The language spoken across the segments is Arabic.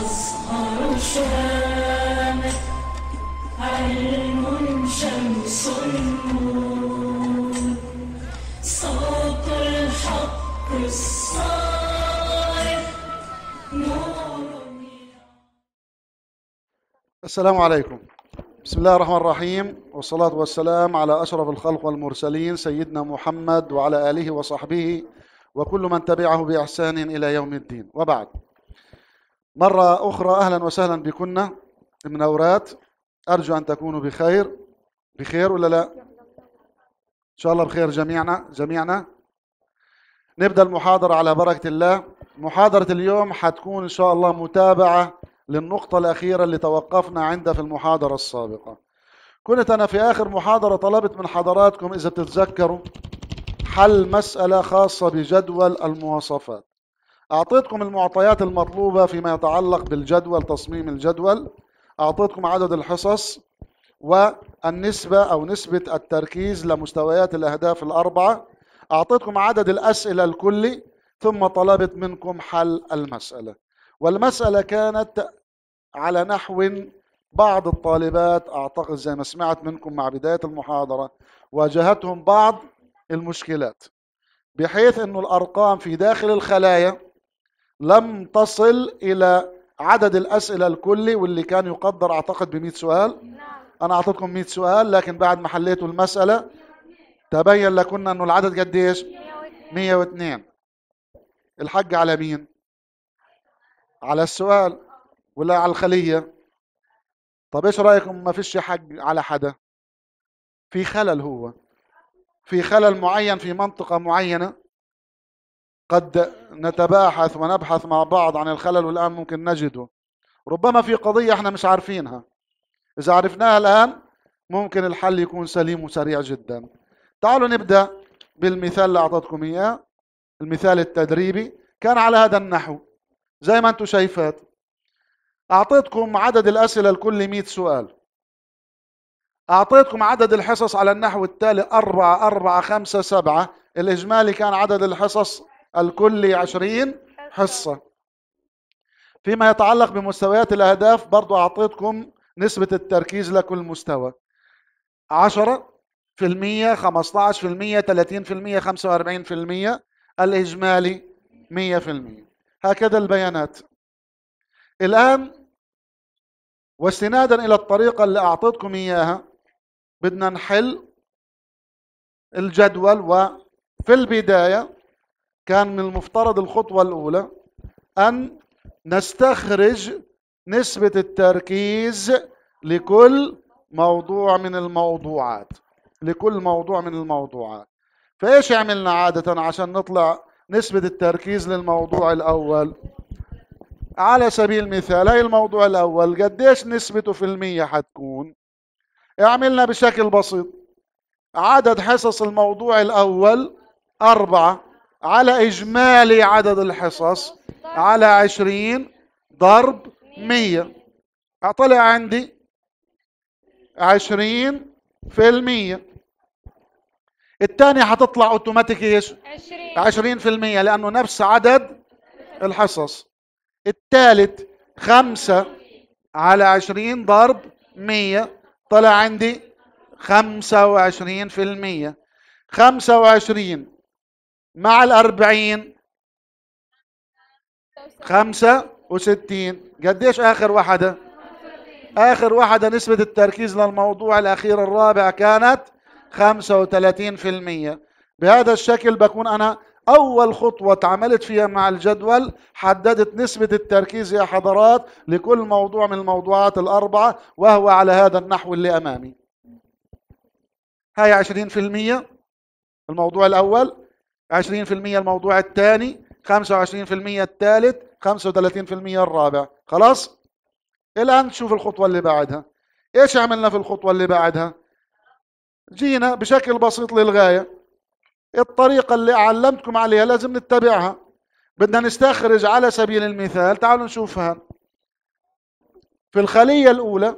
الأزهر شامخ علم شمس النور. صوت الحق الصارخ نور السلام عليكم. بسم الله الرحمن الرحيم والصلاة والسلام على أشرف الخلق والمرسلين سيدنا محمد وعلى آله وصحبه وكل من تبعه بإحسان إلى يوم الدين. وبعد مرة أخرى أهلا وسهلا بكنا منورات أرجو أن تكونوا بخير. بخير ولا لا؟ إن شاء الله بخير جميعنا جميعنا نبدأ المحاضرة على بركة الله. محاضرة اليوم حتكون إن شاء الله متابعة للنقطة الأخيرة اللي توقفنا عندها في المحاضرة السابقة. كنت أنا في آخر محاضرة طلبت من حضراتكم إذا بتتذكروا حل مسألة خاصة بجدول المواصفات. أعطيتكم المعطيات المطلوبة فيما يتعلق بالجدول تصميم الجدول. أعطيتكم عدد الحصص والنسبة أو نسبة التركيز لمستويات الأهداف الأربعة. أعطيتكم عدد الأسئلة الكلي ثم طلبت منكم حل المسألة. والمسألة كانت على نحو بعض الطالبات أعتقد زي ما سمعت منكم مع بداية المحاضرة واجهتهم بعض المشكلات. بحيث أن الأرقام في داخل الخلايا لم تصل إلى عدد الأسئلة الكلي واللي كان يقدر أعتقد ب 100 سؤال أنا أعطيتكم 100 سؤال لكن بعد ما حليتوا المسألة تبين لكنا أنه العدد قديش 102 الحق على مين؟ على السؤال ولا على الخلية؟ طب إيش رأيكم؟ ما فيش حق على حدا؟ في خلل هو. في خلل معين في منطقة معينة. قد نتباحث ونبحث مع بعض عن الخلل والآن ممكن نجده. ربما في قضية إحنا مش عارفينها. إذا عرفناها الآن ممكن الحل يكون سليم وسريع جدا. تعالوا نبدأ بالمثال اللي أعطيتكم إياه المثال التدريبي. كان على هذا النحو. زي ما أنتم شايفات أعطيتكم عدد الأسئلة الكل 100 سؤال. أعطيتكم عدد الحصص على النحو التالي أربعة أربعة خمسة سبعة. الإجمالي كان عدد الحصص الكلي 20 حصة. فيما يتعلق بمستويات الأهداف برضو أعطيتكم نسبة التركيز لكل مستوى. 10 في المية 15 في المية 30 في المية 45 في المية. الإجمالي 100 في المية. هكذا البيانات. الآن واستنادا إلى الطريقة اللي أعطيتكم إياها بدنا نحل الجدول وفي البداية كان من المفترض الخطوة الأولى أن نستخرج نسبة التركيز لكل موضوع من الموضوعات لكل موضوع من الموضوعات. فإيش عملنا عادة عشان نطلع نسبة التركيز للموضوع الأول؟ على سبيل المثال هاي الموضوع الأول قديش نسبته في المية حتكون؟ عملنا بشكل بسيط. عدد حصص الموضوع الأول أربعة. على إجمالي عدد الحصص على عشرين ضرب مية. طلع عندي عشرين في المية. الثانية حتطلع اوتوماتيك إيش؟ عشرين. عشرين في المية لأنه نفس عدد الحصص. الثالث خمسة على عشرين ضرب مية. طلع عندي خمسة وعشرين في المية. خمسة وعشرين مع الأربعين. خمسة وستين. قديش آخر واحدة؟ آخر واحدة نسبة التركيز للموضوع الأخير الرابع كانت خمسة وثلاثين في المية. بهذا الشكل بكون أنا أول خطوة تعاملت فيها مع الجدول حددت نسبة التركيز يا حضرات لكل موضوع من الموضوعات الأربعة وهو على هذا النحو اللي أمامي. هاي عشرين في المية. الموضوع الأول. عشرين في المية الموضوع الثاني خمسة وعشرين في المية الثالث خمسة وثلاثين في المية الرابع. خلاص؟ الآن نشوف الخطوة اللي بعدها. إيش عملنا في الخطوة اللي بعدها؟ جينا بشكل بسيط للغاية. الطريقة اللي علمتكم عليها لازم نتبعها. بدنا نستخرج على سبيل المثال تعالوا نشوفها. في الخلية الأولى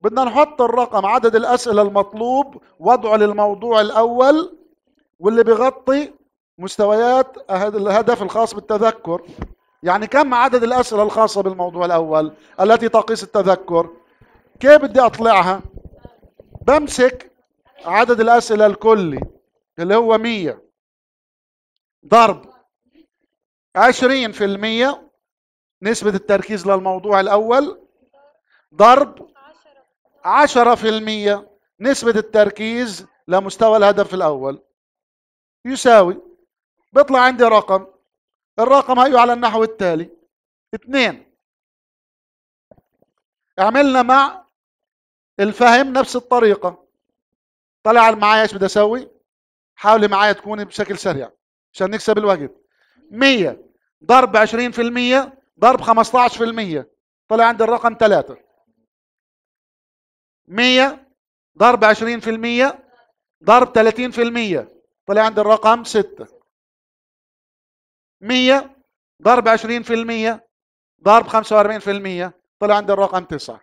بدنا نحط الرقم عدد الأسئلة المطلوب وضعه للموضوع الأول واللي بيغطي مستويات الهدف الخاص بالتذكر. يعني كم عدد الأسئلة الخاصة بالموضوع الأول التي تقيس التذكر؟ كيف بدي أطلعها؟ بمسك عدد الأسئلة الكلي اللي هو مية. ضرب عشرين في المية نسبة التركيز للموضوع الأول. ضرب عشرة في المية نسبة التركيز لمستوى الهدف الأول. يساوي بيطلع عندي رقم. الرقم هيو على النحو التالي. اثنين عملنا مع الفهم نفس الطريقة. طلع معايا إيش بدي أسوي؟ حاولي معايا تكوني بشكل سريع عشان نكسب الوقت. 100 ضرب 20% ضرب 15% طلع عندي الرقم 3 100 ضرب 20% ضرب 30% طلع عندي الرقم 6 100 ضرب 20% ضرب 45% طلع عندي الرقم 9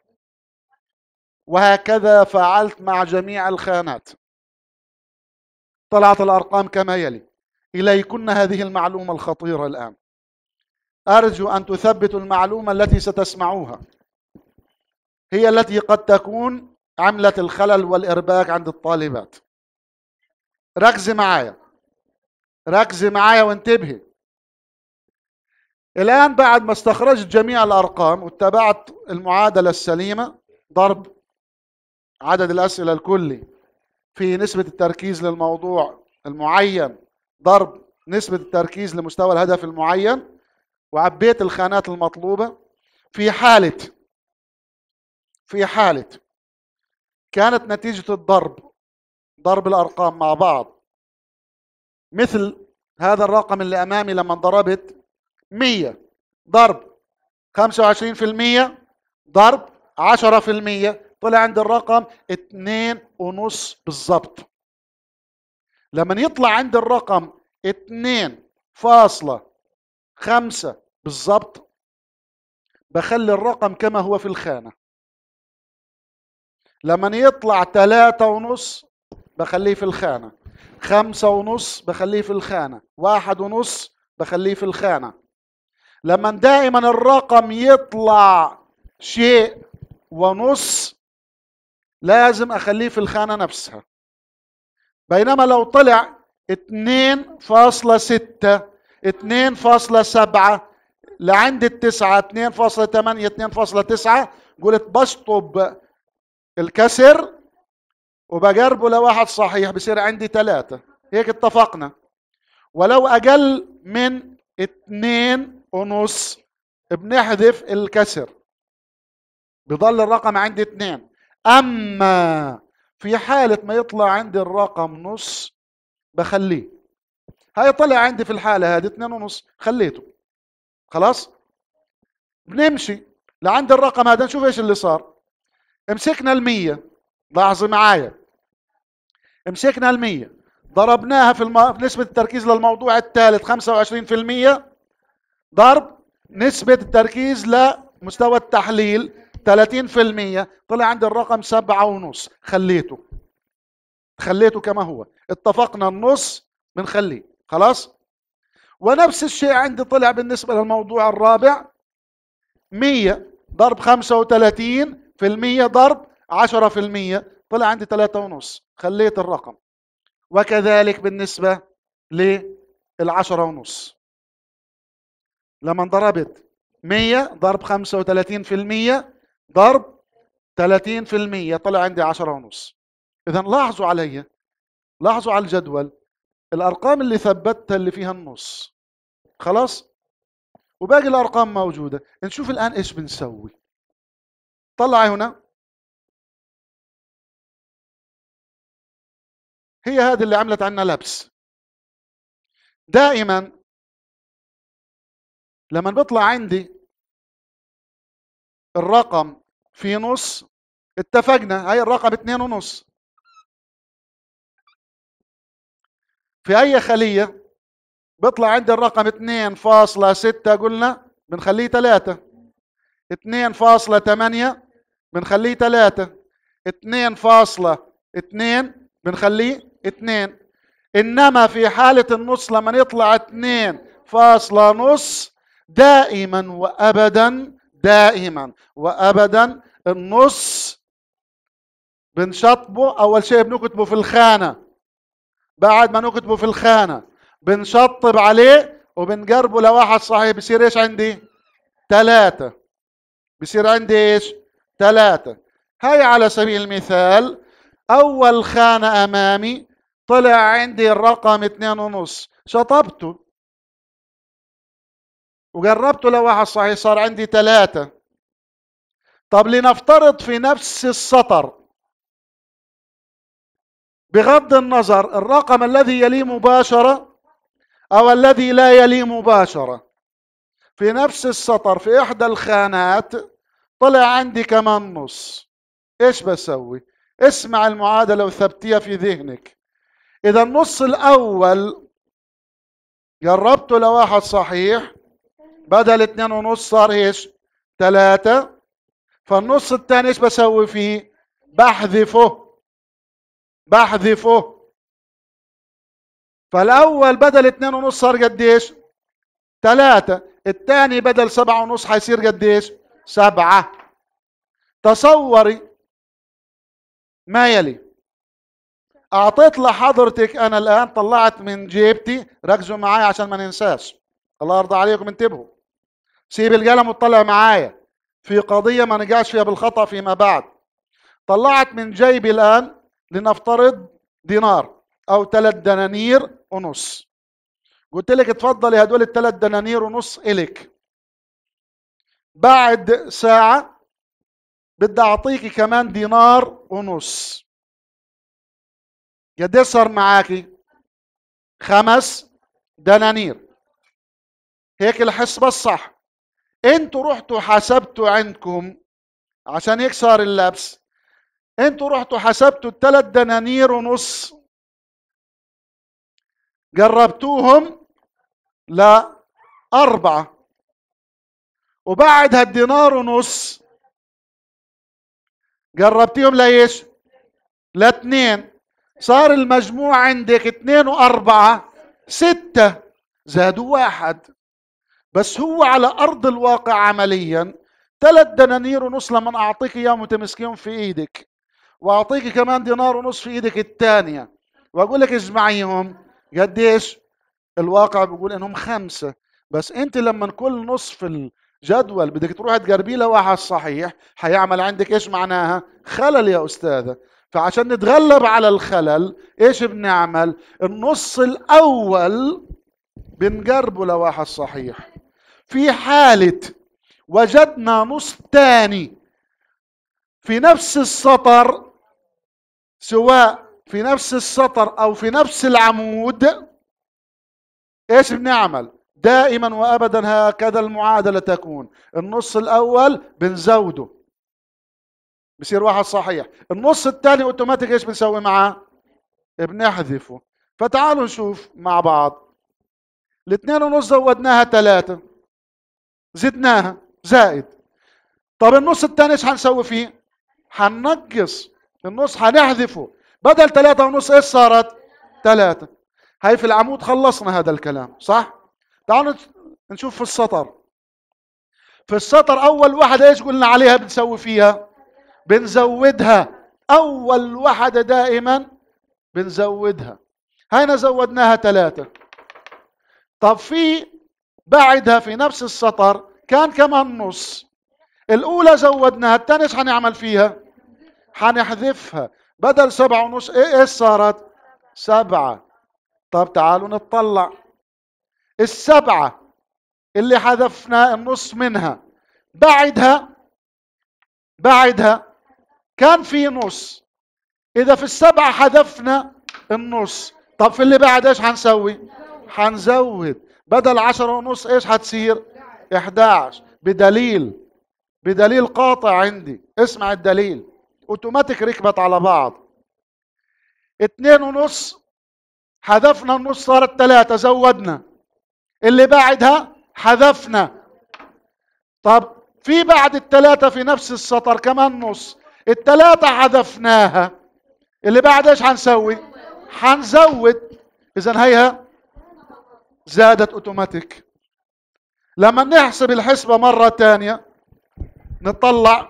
وهكذا فعلت مع جميع الخانات. طلعت الأرقام كما يلي. إليكن هذه المعلومة الخطيرة الآن. أرجو أن تثبتوا المعلومة التي ستسمعوها. هي التي قد تكون عملت الخلل والإرباك عند الطالبات. ركزي معايا. ركزي معايا وانتبهي. الآن بعد ما استخرجت جميع الأرقام واتبعت المعادلة السليمة ضرب عدد الأسئلة الكلي في نسبة التركيز للموضوع المعين ضرب نسبة التركيز لمستوى الهدف المعين وعبيت الخانات المطلوبة. في حالة في حالة كانت نتيجة الضرب ضرب الأرقام مع بعض. مثل هذا الرقم اللي أمامي لما ضربت 100 ضرب 25% ضرب 10% طلع عند الرقم اتنين ونص بالضبط. لما يطلع عند الرقم اتنين فاصلة خمسة بالضبط بخلي الرقم كما هو في الخانة. لما يطلع تلاتة ونص بخليه في الخانة. خمسة ونص بخليه في الخانة. واحد ونص بخليه في الخانة. لما دائما الرقم يطلع شيء ونص لازم أخليه في الخانة نفسها. بينما لو طلع 2.6 2.7 لعند التسعة 2.8 2.9 قلت بشطب الكسر وبجربه لواحد صحيح بصير عندي ثلاثة. هيك اتفقنا. ولو أقل من اتنين ونص بنحذف الكسر. بضل الرقم عندي اثنين. أما في حالة ما يطلع عندي الرقم نص بخليه. هيطلع عندي في الحالة هذه اثنين ونص خليته. خلاص؟ بنمشي. لعند الرقم هذا نشوف إيش اللي صار. امسكنا المية. لاحظي معايا. امسكنا المية. ضربناها في, الم... في نسبة التركيز للموضوع الثالث 25% ضرب نسبة التركيز لمستوى التحليل 30% طلع عندي الرقم سبعة ونص. خليته. خليته كما هو. اتفقنا النص بنخليه خلاص؟ ونفس الشيء عندي طلع بالنسبة للموضوع الرابع. 100 ضرب 35 في المية ضرب 10 في المية. طلع عندي ثلاثة ونص. خليت الرقم. وكذلك بالنسبة للعشرة ونص. لما ضربت 100 ضرب 35 في المية ضرب 30% طلع عندي 10 ونص. إذا لاحظوا علي لاحظوا على الجدول. الأرقام اللي ثبتها اللي فيها النص. خلاص؟ وباقي الأرقام موجودة. نشوف الآن إيش بنسوي. طلعي هنا. هي هذه اللي عملت عنا لبس. دائما لما بيطلع عندي الرقم في نص اتفقنا هاي الرقم اتنين ونص. في أي خلية بيطلع عندي الرقم اتنين فاصلة ستة قلنا بنخليه تلاتة. اتنين فاصلة تمانية بنخليه تلاتة. اتنين فاصلة اتنين بنخليه اتنين. إنما في حالة النص لما يطلع اتنين فاصلة نص دائما وابدا دائما وابدا. النص بنشطبه أول شيء بنكتبه في الخانة. بعد ما نكتبه في الخانة بنشطب عليه وبنقربه لواحد صحيح. بصير إيش عندي؟ ثلاثة. بصير عندي إيش؟ ثلاثة. هاي على سبيل المثال أول خانة أمامي طلع عندي الرقم اثنين ونص. شطبته. وقربته لواحد صحيح صار عندي ثلاثة. طب لنفترض في نفس السطر. بغض النظر الرقم الذي يليه مباشرة أو الذي لا يليه مباشرة. في نفس السطر في إحدى الخانات طلع عندي كمان نص. إيش بسوي؟ اسمع المعادلة وثبتيها في ذهنك. إذا النص الأول جربته لواحد صحيح بدل اتنين ونص صار إيش؟ ثلاثة. فالنص الثاني إيش بسوي فيه؟ بحذفه. بحذفه. فالأول بدل اتنين ونص صار قديش ثلاثة. الثاني بدل سبعة ونص حيصير قديش سبعة. تصوري. ما يلي. أعطيت لحضرتك أنا الآن طلعت من جيبتي. ركزوا معي عشان ما ننساش. الله يرضى عليكم انتبهوا. سيب القلم وطلع معايا. في قضية ما نقعش فيها بالخطأ فيما بعد. طلعت من جيبي الآن لنفترض دينار أو ثلاث دنانير ونص. قلت لك اتفضلي هدول الثلاث دنانير ونص إلك بعد ساعة بدي أعطيكي كمان دينار ونص. قد صار معاكي خمس دنانير. هيك الحسبة الصح. أنتوا رحتوا حسبتوا عندكم عشان هيك صار اللبس. أنتوا رحتوا حسبتوا الثلاث دنانير ونص. قربتوهم لأربعة وبعد هالدينار ونص قربتيهم لإيش؟ لاثنين صار المجموع عندك اثنين وأربعة ستة. زادوا واحد. بس هو على أرض الواقع عمليا ثلاث دنانير ونص لما أعطيك إياه متمسكين في إيدك وأعطيك كمان دينار ونص في إيدك الثانية. وأقول لك اجمعيهم قديش الواقع بيقول إنهم خمسة. بس أنت لما كل نص في الجدول بدك تروح تقربيه لواحد صحيح حيعمل عندك إيش معناها؟ خلل يا أستاذة. فعشان نتغلب على الخلل إيش بنعمل؟ النص الأول بنقربه لواحد صحيح. في حالة وجدنا نص تاني في نفس السطر سواء في نفس السطر أو في نفس العمود إيش بنعمل؟ دائما وابدا هكذا المعادلة تكون. النص الأول بنزوده. بصير واحد صحيح. النص الثاني أوتوماتيك إيش بنسوي معاه بنحذفه. فتعالوا نشوف مع بعض. الاثنين ونص زودناها ثلاثة. زدناها. زائد. طب النص الثاني إيش حنسوي فيه؟ حننقص. النص حنحذفه. بدل ثلاثة ونص إيش صارت؟ ثلاثة هاي في العمود خلصنا هذا الكلام صح؟ تعالوا نشوف في السطر. في السطر أول واحدة إيش قلنا عليها بنسوي فيها؟ بنزودها. أول واحدة دائما بنزودها. هنا زودناها ثلاثة طب في بعدها في نفس السطر كان كمان نص. الأولى زودناها الثانية إيش حنعمل فيها؟ حنحذفها. بدل سبعة ونص إيه إيش صارت؟ سبعة. طب تعالوا نطلع السبعة اللي حذفنا النص منها. بعدها بعدها كان في نص. إذا في السبعة حذفنا النص. طب في اللي بعد إيش حنسوي؟ حنزود. بدل عشرة ونص إيش حتصير؟ 11 بدليل. بدليل قاطع عندي. اسمع الدليل. أوتوماتيك ركبت على بعض. اتنين ونص. حذفنا النص صارت ثلاثة زودنا. اللي بعدها حذفنا. طب في بعد الثلاثة في نفس السطر كمان نص. الثلاثة حذفناها. اللي بعد إيش حنسوي؟ حنزود. اذا هيها زادت اوتوماتيك لما نحسب الحسبة مرة تانية نطلع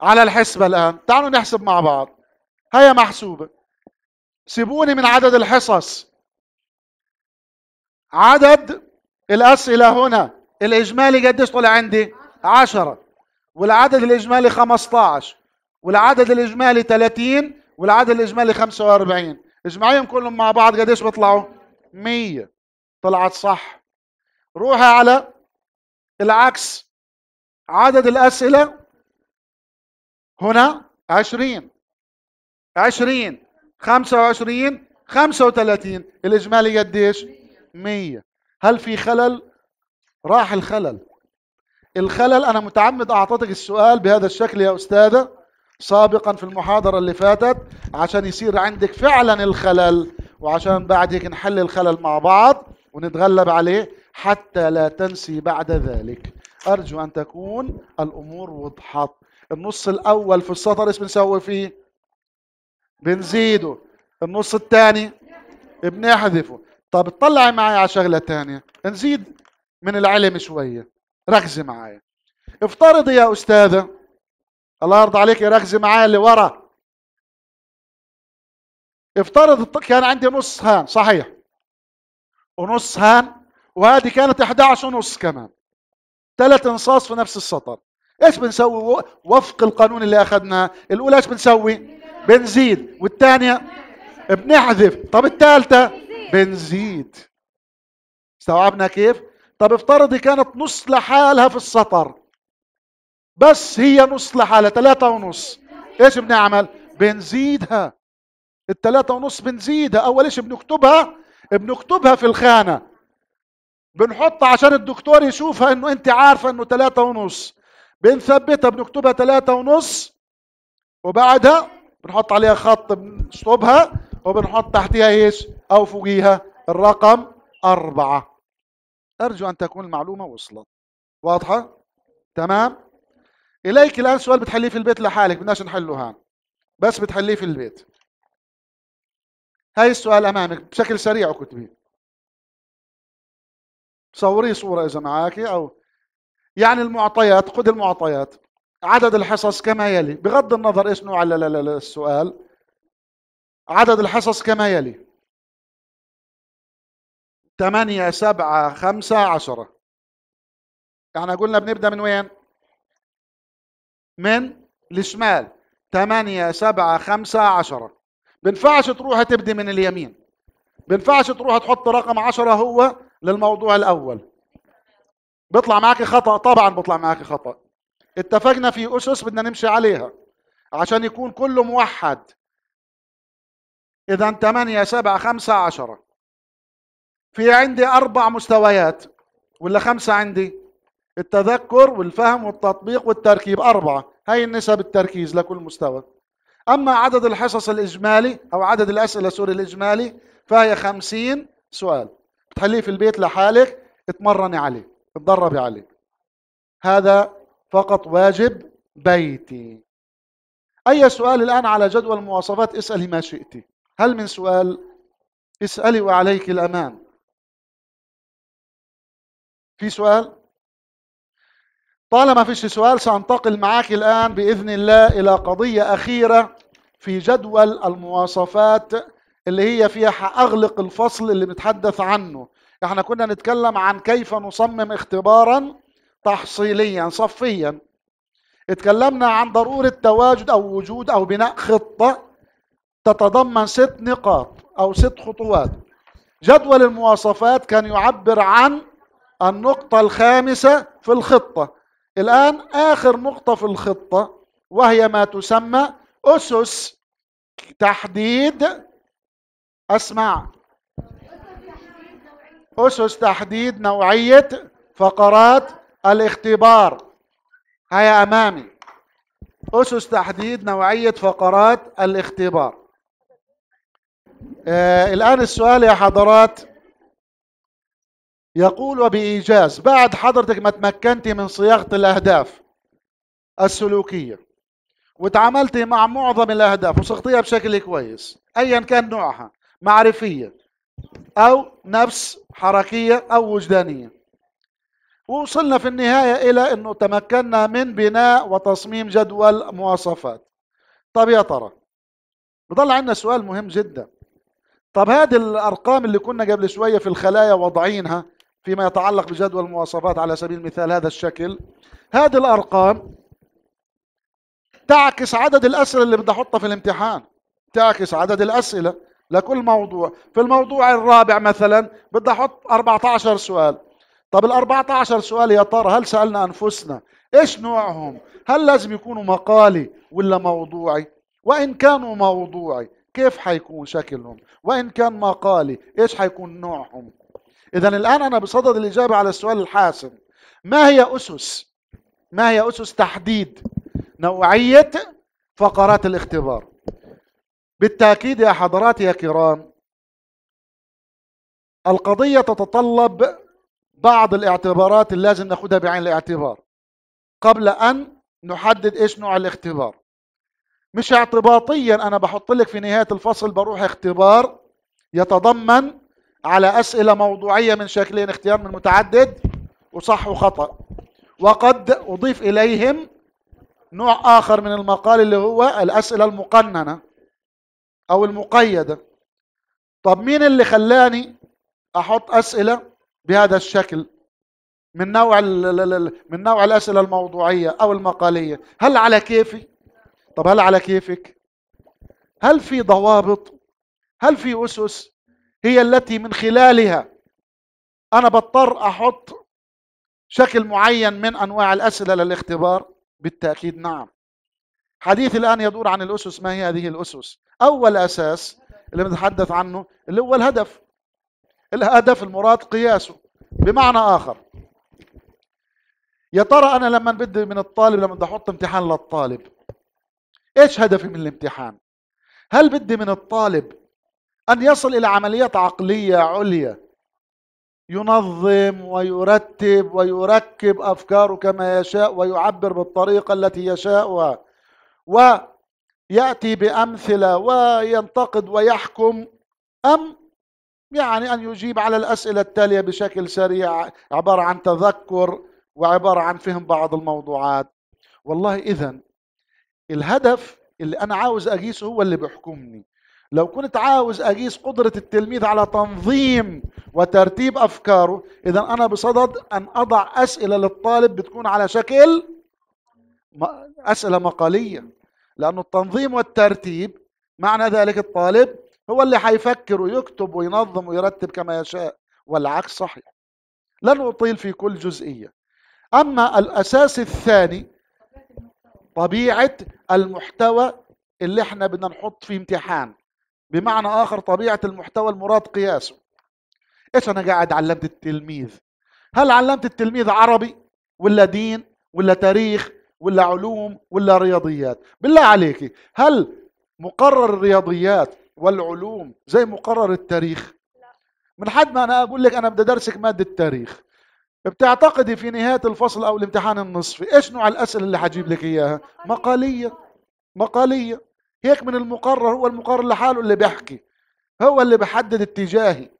على الحسبة الآن. تعالوا نحسب مع بعض. هيا محسوبة. سيبوني من عدد الحصص. عدد الأسئلة هنا. الإجمالي قديش طلع عندي؟ عشرة. والعدد الإجمالي 15 والعدد الإجمالي 30 والعدد الإجمالي 45 اجمعيهم كلهم مع بعض قديش بيطلعوا؟ 100 طلعت صح. روحي على العكس. عدد الأسئلة هنا 20 20 25 35 الإجمالي قديش 100 هل في خلل؟ راح الخلل. الخلل أنا متعمد أعطيتك السؤال بهذا الشكل يا أستاذة. سابقا في المحاضرة اللي فاتت عشان يصير عندك فعلا الخلل. وعشان بعد هيك نحل الخلل مع بعض ونتغلب عليه حتى لا تنسي بعد ذلك. أرجو أن تكون الأمور وضحت النص الأول في السطر إيش بنسوي فيه؟ بنزيده النص الثاني؟ بنحذفه طب اطلعي معي على شغلة تانية. نزيد من العلم شوية. ركزي معي افترضي يا أستاذة الله يرضى عليك ركزي معي اللي ورا. افترض كان عندي نص هان صحيح. ونص هان وهذه كانت 11 ونص كمان. ثلاث انصاص في نفس السطر. إيش بنسوي؟ وفق القانون اللي أخذناه. الأولى إيش بنسوي؟ بنزيد. والثانية؟ بنحذف. طب الثالثة؟ بنزيد. استوعبنا كيف؟ طب افترضي كانت نص لحالها في السطر. بس هي نص لحالها ثلاثة ونص. إيش بنعمل؟ بنزيدها. الثلاثة ونص بنزيدها أول إيش بنكتبها؟ بنكتبها في الخانة. بنحطها عشان الدكتور يشوفها إنه أنت عارفة إنه ثلاثة ونص. بنثبتها بنكتبها ثلاثة ونص. وبعدها بنحط عليها خط بنشطبها وبنحط تحتها إيش؟ أو فوقيها الرقم أربعة. أرجو أن تكون المعلومة وصلت. واضحة؟ تمام؟ إليك الآن سؤال بتحليه في البيت لحالك بدناش نحله هان. بس بتحليه في البيت. هاي السؤال أمامك بشكل سريع وكتبيه صوريه صورة إذا معك أو يعني المعطيات خذ المعطيات. عدد الحصص كما يلي. بغض النظر إيش نوع السؤال. عدد الحصص كما يلي. ثمانية سبعة خمسة عشرة. يعني قلنا بنبدأ من وين؟ من الشمال. ثمانية سبعة خمسة عشرة. بنفعش تروح تبدي من اليمين. بنفعش تروح تحط رقم عشرة هو للموضوع الأول. بيطلع معك خطأ طبعا بيطلع معك خطأ. اتفقنا في أسس بدنا نمشي عليها عشان يكون كله موحد. إذا 8 7 5 10 في عندي أربع مستويات. ولا خمسة عندي؟ التذكر والفهم والتطبيق والتركيب أربعة. هاي النسب التركيز لكل مستوى. أما عدد الحصص الإجمالي أو عدد الأسئلة سوري الإجمالي فهي خمسين سؤال. بتحليه في البيت لحالك اتمرني عليه اتدربي عليه. هذا فقط واجب بيتي. أي سؤال الآن على جدول المواصفات اسألي ما شئتي هل من سؤال؟ اسألي وعليك الأمان في سؤال؟ طالما فيش سؤال سأنتقل معك الآن بإذن الله إلى قضية أخيرة في جدول المواصفات اللي هي فيها أغلق الفصل اللي بنتحدث عنه. إحنا كنا نتكلم عن كيف نصمم اختبارا تحصيليا صفيا. اتكلمنا عن ضرورة تواجد أو وجود أو بناء خطة تتضمن ست نقاط أو ست خطوات. جدول المواصفات كان يعبر عن النقطة الخامسة في الخطة. الآن آخر نقطة في الخطة وهي ما تسمى أسس تحديد أسمع أسس تحديد نوعية فقرات الاختبار. هيا أمامي. أسس تحديد نوعية فقرات الاختبار. آه الآن السؤال يا حضرات. يقول وبإيجاز بعد حضرتك ما تمكنتي من صياغة الأهداف السلوكية وتعاملتي مع معظم الأهداف وصغتيها بشكل كويس أيا كان نوعها معرفية أو نفس حركية أو وجدانية. ووصلنا في النهاية إلى أنه تمكنا من بناء وتصميم جدول مواصفات. طب يا ترى بضل عندنا سؤال مهم جدا. طب هذه الأرقام اللي كنا قبل شوية في الخلايا وضعينها فيما يتعلق بجدول المواصفات على سبيل المثال هذا الشكل. هذه الأرقام تعكس عدد الأسئلة اللي بدي أحطها في الامتحان. تعكس عدد الأسئلة لكل موضوع. في الموضوع الرابع مثلا بدي أحط 14 سؤال. طب ال 14 سؤال يا ترى هل سألنا أنفسنا إيش نوعهم؟ هل لازم يكونوا مقالي ولا موضوعي؟ وإن كانوا موضوعي كيف حيكون شكلهم؟ وإن كان مقالي إيش حيكون نوعهم؟ إذا الآن أنا بصدد الإجابة على السؤال الحاسم. ما هي أسس؟ ما هي أسس تحديد نوعية فقرات الاختبار؟ بالتأكيد يا حضراتي يا كرام القضية تتطلب بعض الاعتبارات اللي لازم ناخدها بعين الاعتبار قبل أن نحدد إيش نوع الاختبار. مش اعتباطيا أنا بحط لك في نهاية الفصل بروح اختبار يتضمن على أسئلة موضوعية من شكلين اختيار من متعدد وصح وخطأ. وقد أضيف إليهم نوع آخر من المقال اللي هو الأسئلة المقننة أو المقيدة. طب مين اللي خلاني أحط أسئلة بهذا الشكل؟ من نوع من نوع الأسئلة الموضوعية أو المقالية. هل على كيفي؟ طب هل على كيفك؟ هل في ضوابط؟ هل في أسس؟ هي التي من خلالها أنا بضطر أحط شكل معين من أنواع الأسئلة للاختبار؟ بالتأكيد نعم. حديث الآن يدور عن الأسس. ما هي هذه الأسس؟ أول أساس اللي بنتحدث عنه اللي هو الهدف. الهدف المراد قياسه. بمعنى آخر يا ترى أنا لما بدي من الطالب لما بدي أحط امتحان للطالب إيش هدفي من الامتحان؟ هل بدي من الطالب أن يصل إلى عمليات عقلية عليا. ينظم ويرتب ويركب أفكاره كما يشاء ويعبر بالطريقة التي يشاءها ويأتي بأمثلة وينتقد ويحكم أم يعني أن يجيب على الأسئلة التالية بشكل سريع عبارة عن تذكر وعبارة عن فهم بعض الموضوعات. والله إذا الهدف اللي أنا عاوز أقيسه هو اللي بيحكمني. لو كنت عاوز أقيس قدرة التلميذ على تنظيم وترتيب أفكاره إذا أنا بصدد أن أضع أسئلة للطالب بتكون على شكل أسئلة مقالية. لأن التنظيم والترتيب معنى ذلك الطالب هو اللي حيفكر ويكتب وينظم ويرتب كما يشاء والعكس صحيح. لن أطيل في كل جزئية. أما الأساس الثاني طبيعة المحتوى اللي إحنا بدنا نحط فيه امتحان. بمعنى آخر طبيعة المحتوى المراد قياسه إيش أنا قاعد علمت التلميذ؟ هل علمت التلميذ عربي ولا دين ولا تاريخ ولا علوم ولا رياضيات؟ بالله عليك هل مقرر الرياضيات والعلوم زي مقرر التاريخ؟ من حد ما أنا أقول لك أنا بدي أدرسك مادة التاريخ بتعتقدي في نهاية الفصل أو الامتحان النصفي إيش نوع الأسئلة اللي حجيب لك إياها؟ مقالية. مقالية. هيك من المقرر هو المقرر لحاله اللي بيحكي. هو اللي بحدد اتجاهي.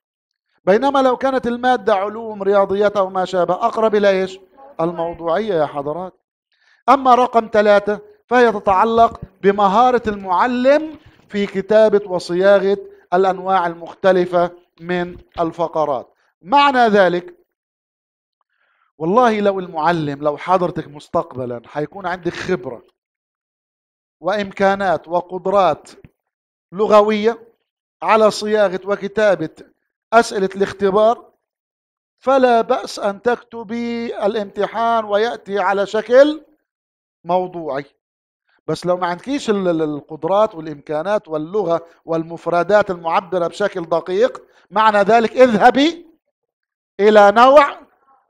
بينما لو كانت المادة علوم رياضيات أو ما شابه أقرب إلى إيش؟ الموضوعية يا حضرات. أما رقم ثلاثة فهي تتعلق بمهارة المعلم في كتابة وصياغة الأنواع المختلفة من الفقرات. معنى ذلك والله لو المعلم لو حضرتك مستقبلا حيكون عندك خبرة. وإمكانات وقدرات لغوية على صياغة وكتابة أسئلة الاختبار فلا بأس أن تكتبي الامتحان ويأتي على شكل موضوعي. بس لو ما عندكيش القدرات والإمكانات واللغة والمفردات المعبرة بشكل دقيق معنى ذلك اذهبي إلى نوع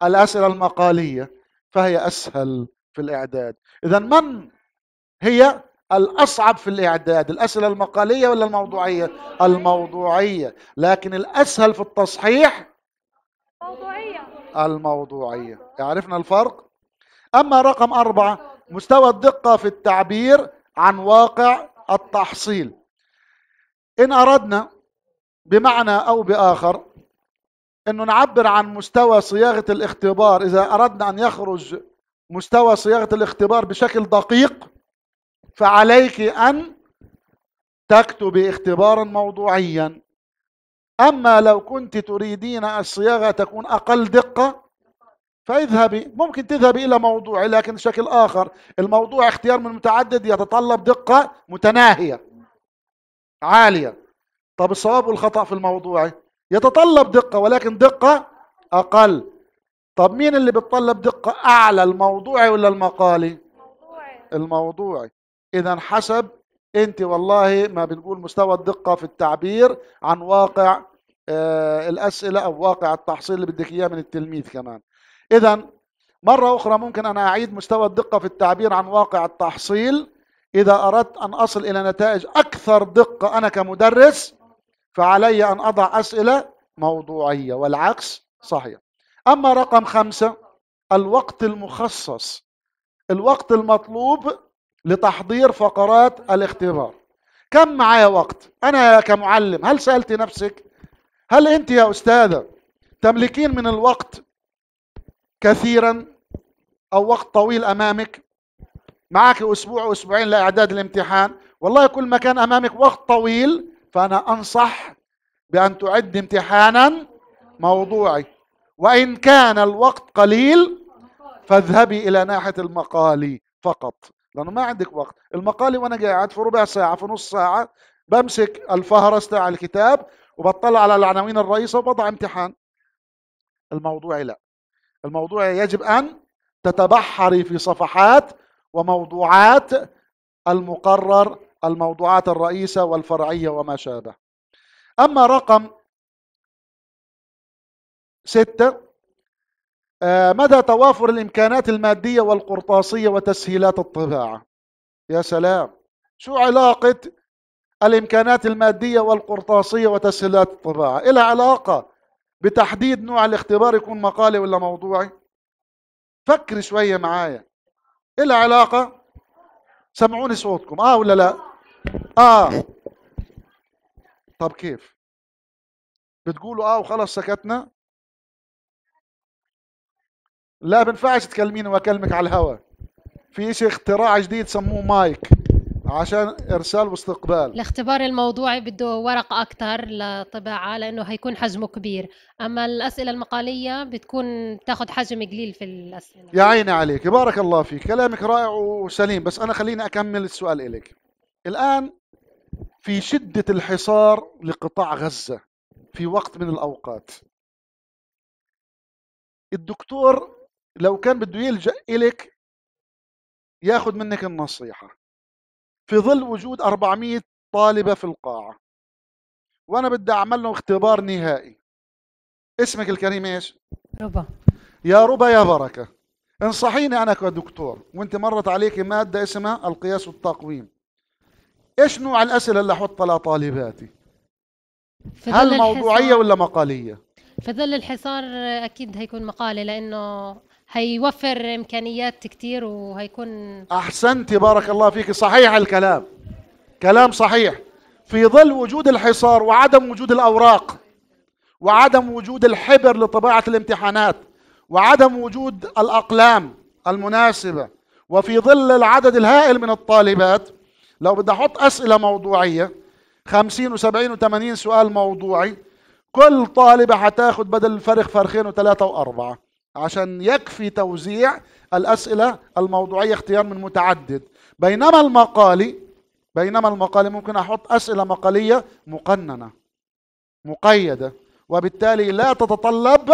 الأسئلة المقالية فهي أسهل في الإعداد. إذا من هي الأصعب في الإعداد الأسئلة المقالية ولا الموضوعية؟ الموضوعية لكن الأسهل في التصحيح موضوعية. الموضوعية. عرفنا الفرق؟ أما رقم أربعة مستوى الدقة في التعبير عن واقع التحصيل. إن أردنا بمعنى أو بآخر أنه نعبر عن مستوى صياغة الاختبار. إذا أردنا أن يخرج مستوى صياغة الاختبار بشكل دقيق فعليك أن تكتبي اختبارا موضوعيا. أما لو كنت تريدين الصياغة تكون أقل دقة فاذهبي. ممكن تذهبي إلى موضوع لكن بشكل آخر. الموضوع اختيار من متعدد يتطلب دقة متناهية عالية. طب الصواب والخطأ في الموضوع. يتطلب دقة ولكن دقة أقل. طب مين اللي بتطلب دقة أعلى الموضوعي ولا المقالي موضوعي الموضوعي إذا حسب أنت والله ما بنقول مستوى الدقة في التعبير عن واقع آه، الأسئلة أو واقع التحصيل اللي بدك إياه من التلميذ كمان. إذا مرة أخرى ممكن أنا أعيد مستوى الدقة في التعبير عن واقع التحصيل. إذا أردت أن أصل إلى نتائج أكثر دقة أنا كمدرس فعلي أن أضع أسئلة موضوعية والعكس صحيح. أما رقم خمسة الوقت المخصص. الوقت المطلوب لتحضير فقرات الاختبار. كم معايا وقت؟ أنا كمعلم هل سألت نفسك؟ هل أنت يا أستاذة تملكين من الوقت كثيرا أو وقت طويل أمامك؟ معك أسبوع وأسبوعين لإعداد الامتحان؟ والله كل ما كان أمامك وقت طويل فأنا أنصح بأن تعد امتحانا موضوعي. وإن كان الوقت قليل فاذهبي إلى ناحية المقالي فقط. لأنه ما عندك وقت. المقالي وأنا قاعد في ربع ساعة في نص ساعة بمسك الفهرس تاع الكتاب وبطلع على العناوين الرئيسة وبضع امتحان. الموضوعي لا. الموضوعي يجب أن تتبحري في صفحات وموضوعات المقرر الموضوعات الرئيسة والفرعية وما شابه. أما رقم ستة مدى توافر الإمكانات المادية والقرطاسية وتسهيلات الطباعة؟ يا سلام. شو علاقة الإمكانات المادية والقرطاسية وتسهيلات الطباعة؟ إلى علاقة بتحديد نوع الاختبار يكون مقالي ولا موضوعي؟ فكر شوية معايا. إلى علاقة؟ سمعوني صوتكم. آه ولا لا؟ آه. طب كيف؟ بتقولوا آه وخلص سكتنا؟ لا بنفعش تكلميني وأكلمك على الهواء في شيء اختراع جديد سموه مايك عشان إرسال واستقبال. الاختبار الموضوعي بده ورق أكتر لطباعة لأنه هيكون حجمه كبير. أما الأسئلة المقالية بتكون تاخد حجم قليل في الأسئلة. يا عيني عليك. بارك الله فيك. كلامك رائع وسليم. بس أنا خليني أكمل السؤال إليك. الآن في شدة الحصار لقطاع غزة في وقت من الأوقات. الدكتور لو كان بده يلجأ إلك ياخذ منك النصيحة في ظل وجود 400 طالبة في القاعة وأنا بدي أعمل له اختبار نهائي اسمك الكريم إيش؟ ربا يا ربا يا بركة انصحيني أنا كدكتور وأنت مرت عليك مادة اسمها القياس والتقويم إيش نوع الأسئلة اللي أحطها لطالباتي؟ هل موضوعية ولا مقالية؟ في ظل الحصار أكيد هيكون مقالي لأنه هيوفر إمكانيات كتير وهيكون أحسنت بارك الله فيك. صحيح الكلام. كلام صحيح. في ظل وجود الحصار وعدم وجود الأوراق وعدم وجود الحبر لطباعة الامتحانات وعدم وجود الأقلام المناسبة وفي ظل العدد الهائل من الطالبات لو بدي أحط أسئلة موضوعية خمسين وسبعين وثمانين سؤال موضوعي كل طالبة حتاخد بدل الفرخ فرخين وثلاثة وأربعة. عشان يكفي توزيع الأسئلة الموضوعية اختيار من متعدد. بينما المقالي بينما المقالي ممكن أحط أسئلة مقالية مقننة مقيدة وبالتالي لا تتطلب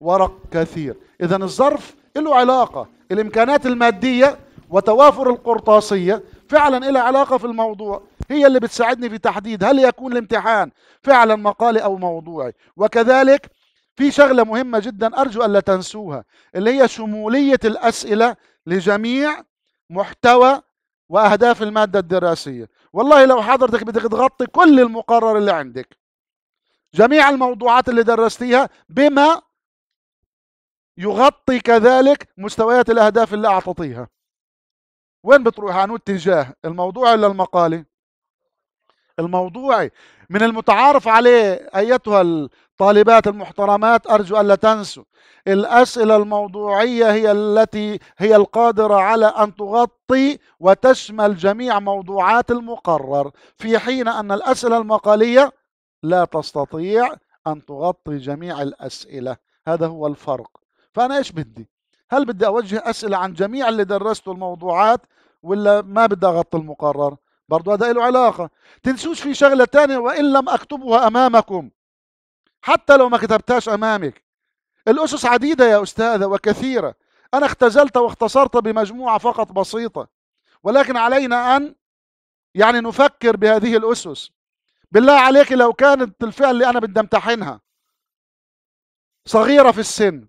ورق كثير. إذا الظرف له علاقة الإمكانات المادية وتوافر القرطاسية فعلا لها علاقة في الموضوع هي اللي بتساعدني في تحديد هل يكون الامتحان فعلا مقالي أو موضوعي. وكذلك في شغلة مهمة جدا أرجو ألا تنسوها اللي هي شمولية الأسئلة لجميع محتوى وأهداف المادة الدراسية. والله لو حضرتك بدك تغطي كل المقرر اللي عندك جميع الموضوعات اللي درستيها بما يغطي كذلك مستويات الأهداف اللي أعطيتيها. وين بتروح عن اتجاه الموضوع ولا المقالي الموضوعي من المتعارف عليه أيتها الطالبات المحترمات أرجو ألا تنسوا. الأسئلة الموضوعية هي التي هي القادرة على أن تغطي وتشمل جميع موضوعات المقرر في حين أن الأسئلة المقالية لا تستطيع أن تغطي جميع الأسئلة. هذا هو الفرق. فأنا إيش بدي؟ هل بدي أوجه أسئلة عن جميع اللي درسته الموضوعات ولا ما بدي أغطي المقرر؟ برضو هذا له علاقة. تنسوش في شغلة تانية وإن لم أكتبها أمامكم. حتى لو ما كتبتهاش أمامك. الأسس عديدة يا أستاذة وكثيرة. أنا اختزلت واختصرت بمجموعة فقط بسيطة. ولكن علينا أن يعني نفكر بهذه الأسس. بالله عليك لو كانت الفئة اللي أنا بدي امتحنها صغيرة في السن.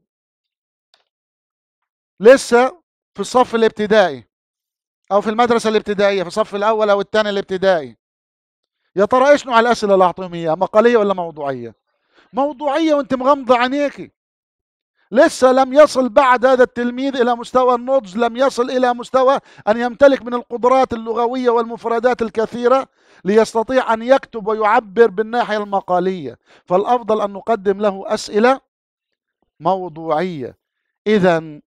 لسه في الصف الابتدائي. أو في المدرسة الابتدائية في الصف الأول أو الثاني الابتدائي. يا ترى إيش نوع الأسئلة اللي أعطيهم إياها مقالية ولا موضوعية؟ موضوعية وأنت مغمضة عينيكي لسه لم يصل بعد هذا التلميذ إلى مستوى النضج لم يصل إلى مستوى أن يمتلك من القدرات اللغوية والمفردات الكثيرة ليستطيع أن يكتب ويعبر بالناحية المقالية. فالأفضل أن نقدم له أسئلة موضوعية. إذا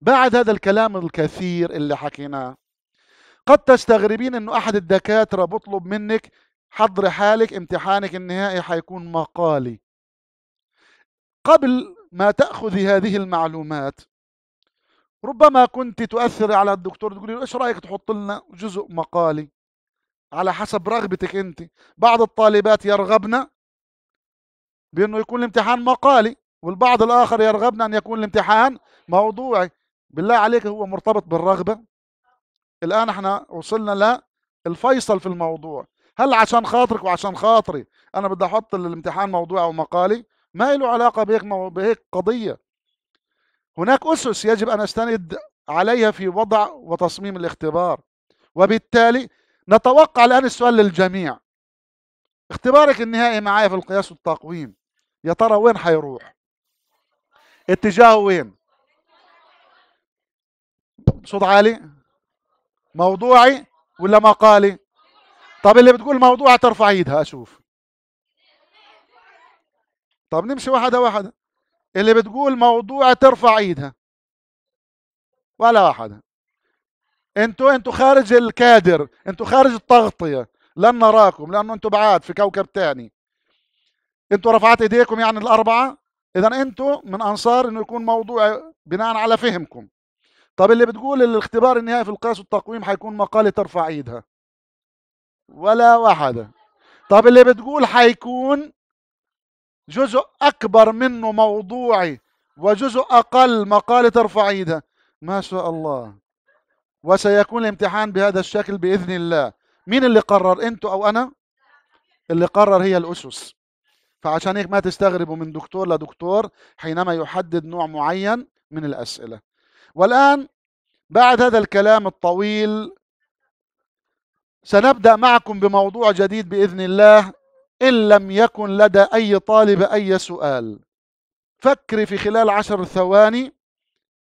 بعد هذا الكلام الكثير اللي حكيناه قد تستغربين أنه أحد الدكاترة بطلب منك حضر حالك امتحانك النهائي حيكون مقالي. قبل ما تأخذي هذه المعلومات ربما كنت تؤثر على الدكتور تقولي له إيش رأيك تحط لنا جزء مقالي؟ على حسب رغبتك أنت. بعض الطالبات يرغبن بأنه يكون الامتحان مقالي والبعض الآخر يرغبن أن يكون الامتحان موضوعي. بالله عليك هو مرتبط بالرغبة؟ الآن إحنا وصلنا للفيصل في الموضوع. هل عشان خاطرك وعشان خاطري أنا بدي أحط الامتحان موضوعي أو مقالي؟ ما له علاقة بهيك بهيك قضية. هناك أسس يجب أن أستند عليها في وضع وتصميم الاختبار. وبالتالي نتوقع الآن السؤال للجميع. اختبارك النهائي معايا في القياس والتقويم. يا ترى وين حيروح؟ اتجاهه وين؟ صوت عالي؟ موضوعي ولا مقالي؟ طب اللي بتقول موضوع ترفع ايدها أشوف. طب نمشي واحدة واحدة. اللي بتقول موضوع ترفع ايدها. ولا واحدة. أنتوا أنتوا خارج الكادر أنتوا خارج التغطية. لن نراكم لأنه أنتوا بعاد في كوكب تاني. أنتوا رفعت ايديكم يعني الأربعة؟ اذا أنتوا من أنصار إنه يكون موضوع بناء على فهمكم. طب اللي بتقول الاختبار النهائي في القياس والتقويم حيكون مقالة ترفع ايدها. ولا واحدة. طب اللي بتقول حيكون جزء أكبر منه موضوعي وجزء أقل مقالة ترفع ايدها. ما شاء الله. وسيكون الامتحان بهذا الشكل بإذن الله. مين اللي قرر أنتوا أو أنا؟ اللي قرر هي الأسس. فعشان هيك ما تستغربوا من دكتور لدكتور حينما يحدد نوع معين من الأسئلة. والآن بعد هذا الكلام الطويل سنبدأ معكم بموضوع جديد بإذن الله إن لم يكن لدى أي طالب أي سؤال. فكري في خلال عشر ثواني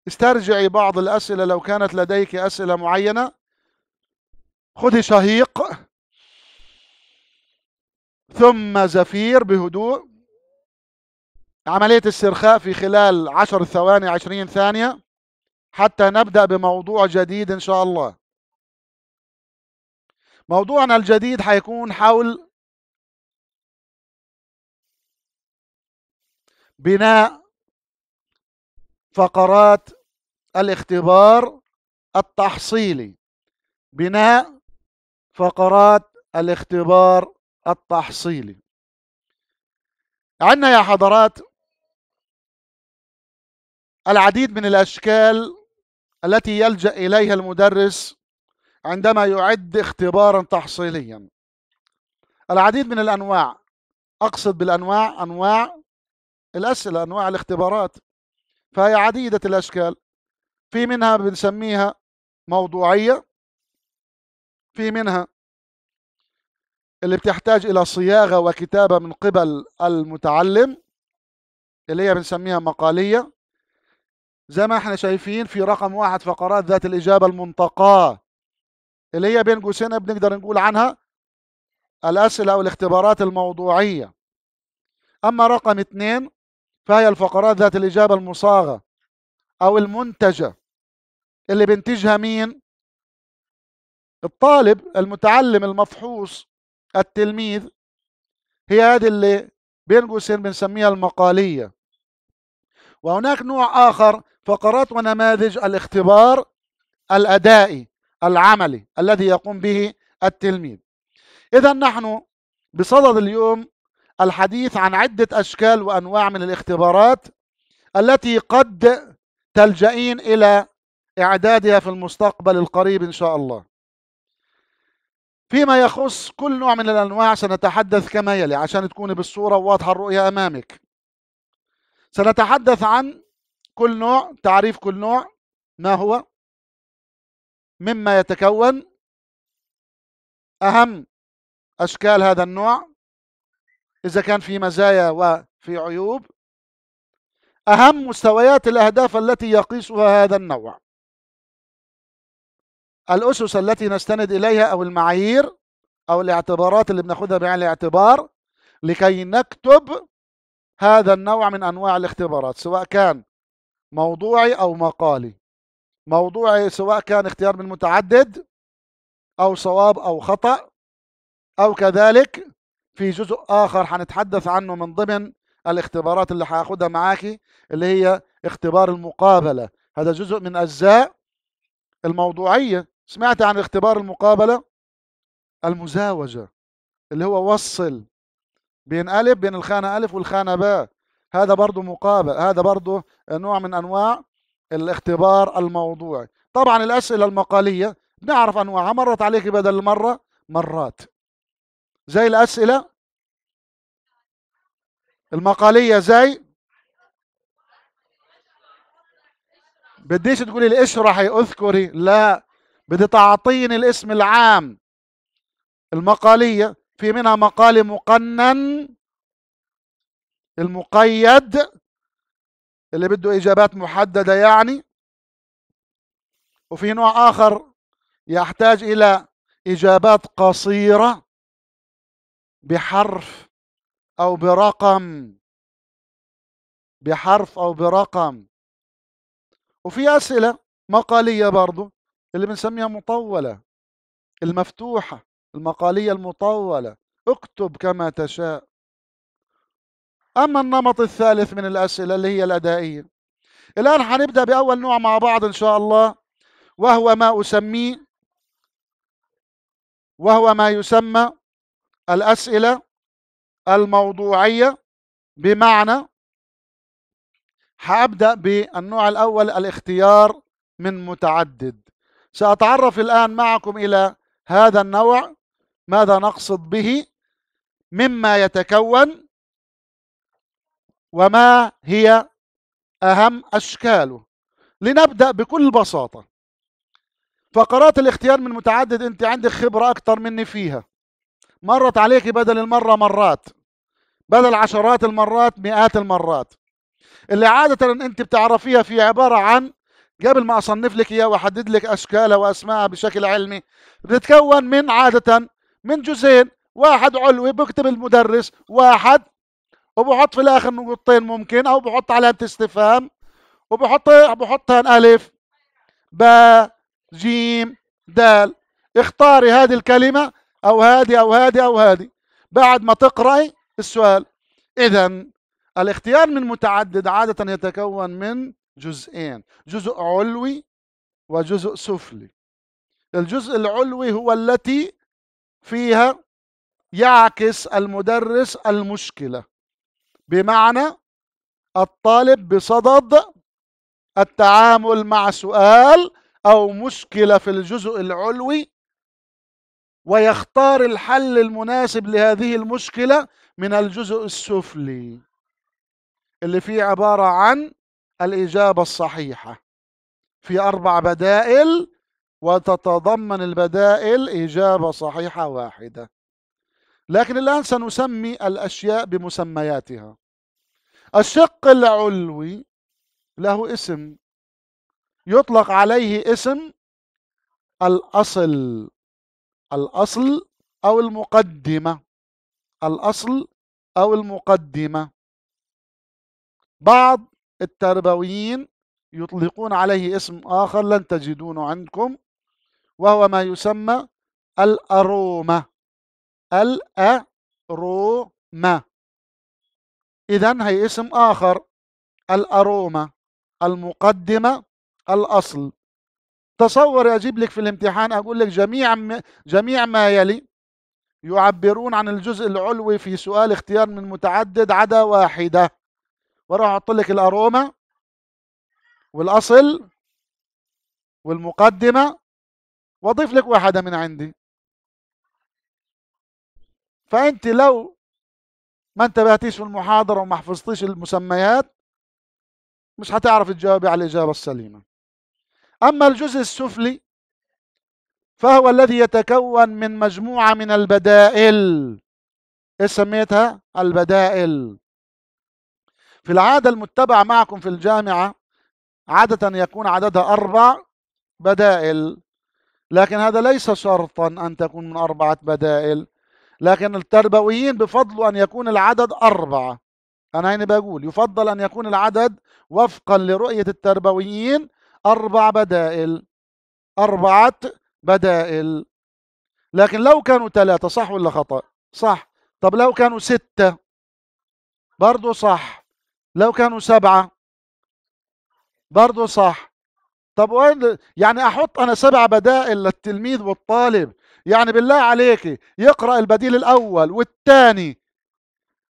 استرجعي بعض الأسئلة لو كانت لديك أسئلة معينة. خذي شهيق. ثم زفير بهدوء. عملية استرخاء في خلال عشر ثواني عشرين ثانية. حتى نبدأ بموضوع جديد إن شاء الله. موضوعنا الجديد حيكون حول بناء فقرات الاختبار التحصيلي. بناء فقرات الاختبار التحصيلي. عندنا يا حضرات العديد من الأشكال التي يلجأ إليها المدرس عندما يعد اختبارا تحصيليا. العديد من الأنواع أقصد بالأنواع أنواع الأسئلة أنواع الاختبارات فهي عديدة الأشكال. في منها بنسميها موضوعية في منها اللي بتحتاج إلى صياغة وكتابة من قبل المتعلم اللي هي بنسميها مقالية. زي ما إحنا شايفين في رقم واحد فقرات ذات الإجابة المنتقاة اللي هي بين قوسين بنقدر نقول عنها الأسئلة أو الاختبارات الموضوعية أما رقم اثنين فهي الفقرات ذات الإجابة المصاغة أو المنتجة اللي بينتجها مين؟ الطالب المتعلم المفحوص التلميذ هي هذه اللي بين قوسين بنسميها المقالية وهناك نوع آخر فقرات ونماذج الاختبار الأدائي العملي الذي يقوم به التلميذ. إذا نحن بصدد اليوم الحديث عن عدة أشكال وأنواع من الاختبارات التي قد تلجئين إلى إعدادها في المستقبل القريب إن شاء الله. فيما يخص كل نوع من الأنواع سنتحدث كما يلي عشان تكوني بالصورة واضحة الرؤية أمامك. سنتحدث عن كل نوع تعريف كل نوع ما هو؟ مما يتكون أهم أشكال هذا النوع إذا كان في مزايا وفي عيوب أهم مستويات الأهداف التي يقيسها هذا النوع. الأسس التي نستند إليها أو المعايير أو الاعتبارات اللي بناخدها بعين الاعتبار لكي نكتب هذا النوع من أنواع الاختبارات سواء كان موضوعي أو مقالي. موضوعي سواء كان اختيار من متعدد أو صواب أو خطأ أو كذلك في جزء آخر حنتحدث عنه من ضمن الاختبارات اللي هاخدها معاكي اللي هي اختبار المقابلة. هذا جزء من أجزاء الموضوعية. سمعت عن اختبار المقابلة؟ المزاوجة اللي هو وصل بين ألف بين الخانة ألف والخانة باء. هذا برضو مقابل هذا برضو نوع من أنواع الاختبار الموضوعي. طبعا الأسئلة المقالية بنعرف أنواعها مرت عليك بدل المرة مرات. زي الأسئلة المقالية زي بديش تقولي لي اشرحي اذكري لا. بدي تعطيني الاسم العام. المقالية في منها مقالي مقنن. المقيد اللي بده إجابات محددة يعني. وفي نوع آخر يحتاج إلى إجابات قصيرة بحرف أو برقم. بحرف أو برقم. وفي أسئلة مقالية برضو اللي بنسميها مطولة المفتوحة المقالية المطولة اكتب كما تشاء. أما النمط الثالث من الأسئلة اللي هي الأدائية. الآن حنبدأ بأول نوع مع بعض إن شاء الله وهو ما أسميه وهو ما يسمى الأسئلة الموضوعية. بمعنى حأبدأ بالنوع الأول الاختيار من متعدد. سأتعرف الآن معكم إلى هذا النوع ماذا نقصد به مما يتكون وما هي أهم أشكاله. لنبدأ بكل بساطة. فقرات الاختيار من متعدد أنت عندك خبرة أكثر مني فيها. مرت عليك بدل المرة مرات بدل عشرات المرات مئات المرات. اللي عادة أنت بتعرفيها في عبارة عن قبل ما أصنف لك إياه وأحدد لك أشكالها وأسمائها بشكل علمي بتتكون من عادة من جزئين واحد علوي بكتب المدرس واحد وبحط في الآخر نقطتين ممكن أو بحط علامة استفهام وبحط بحطها ألف باء جيم دال. اختاري هذه الكلمة أو هذه أو هذه أو هذه. بعد ما تقرأي السؤال. إذا الاختيار من متعدد عادة يتكون من جزئين جزء علوي وجزء سفلي. الجزء العلوي هو التي فيها يعكس المدرس المشكلة. بمعنى الطالب بصدد التعامل مع سؤال أو مشكلة في الجزء العلوي ويختار الحل المناسب لهذه المشكلة من الجزء السفلي اللي فيه عبارة عن الإجابة الصحيحة. في أربع بدائل وتتضمن البدائل إجابة صحيحة واحدة. لكن الآن سنسمي الأشياء بمسمياتها. الشق العلوي له اسم. يطلق عليه اسم الأصل الأصل أو المقدمة الأصل أو المقدمة. بعض التربويين يطلقون عليه اسم آخر لن تجدونه عندكم وهو ما يسمى الأرومة. الأرومة. إذا هي اسم آخر الأرومة المقدمة الأصل. تصور أجيب لك في الامتحان أقول لك جميع جميع ما يلي يعبرون عن الجزء العلوي في سؤال اختيار من متعدد عدا واحدة. وراح أحط لك الأرومة والأصل والمقدمة. وأضيف لك واحدة من عندي. فأنت لو ما انتبهتيش في المحاضرة وما حفظتيش المسميات مش هتعرف تجاوبي على الإجابة السليمة. أما الجزء السفلي فهو الذي يتكون من مجموعة من البدائل. إيش سميتها؟ البدائل. في العادة المتبعة معكم في الجامعة عادة يكون عددها أربع بدائل لكن هذا ليس شرطا أن تكون من أربعة بدائل. لكن التربويين بفضل أن يكون العدد أربعة. أنا هنا بقول يفضل أن يكون العدد وفقا لرؤية التربويين أربع بدائل أربعة بدائل. لكن لو كانوا ثلاثة صح ولا خطأ؟ صح. طب لو كانوا ستة؟ برضو صح. لو كانوا سبعة؟ برضو صح. طب وين يعني أحط أنا سبع بدائل للتلميذ والطالب؟ يعني بالله عليك يقرأ البديل الأول والثاني.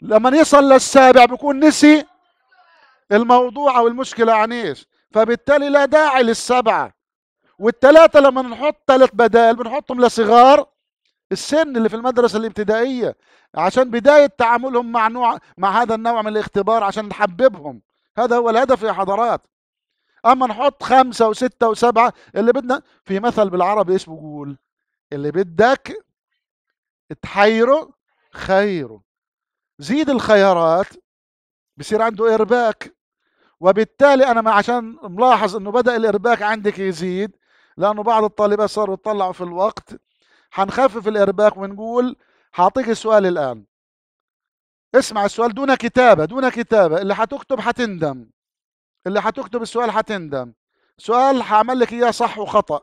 لما يصل للسابع بيكون نسي الموضوع أو المشكلة عن إيش. فبالتالي لا داعي للسبعة. والثلاثة لما نحط ثلاث بدائل بنحطهم لصغار. السن اللي في المدرسة الابتدائية. عشان بداية تعاملهم مع نوع مع هذا النوع من الاختبار عشان نحببهم. هذا هو الهدف يا حضرات. أما نحط خمسة وستة وسبعة اللي بدنا في مثل بالعربي إيش بقول؟ اللي بدك تحيره خيره. زيد الخيارات بصير عنده إرباك. وبالتالي أنا ما عشان ملاحظ إنه بدأ الإرباك عندك يزيد لأنه بعض الطالبات صاروا يطلعوا في الوقت حنخفف الإرباك ونقول حاعطيك السؤال الآن. اسمع السؤال دون كتابة دون كتابة اللي حتكتب حتندم. اللي حتكتب السؤال حتندم. سؤال حعمل لك إياه صح وخطأ.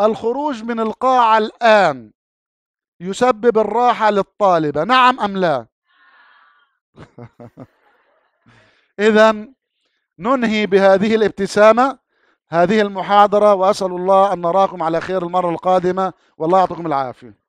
الخروج من القاعة الآن يسبب الراحة للطالبة نعم أم لا؟ اذا ننهي بهذه الابتسامة هذه المحاضرة وأسأل الله أن نراكم على خير المرة القادمة والله يعطيكم العافية.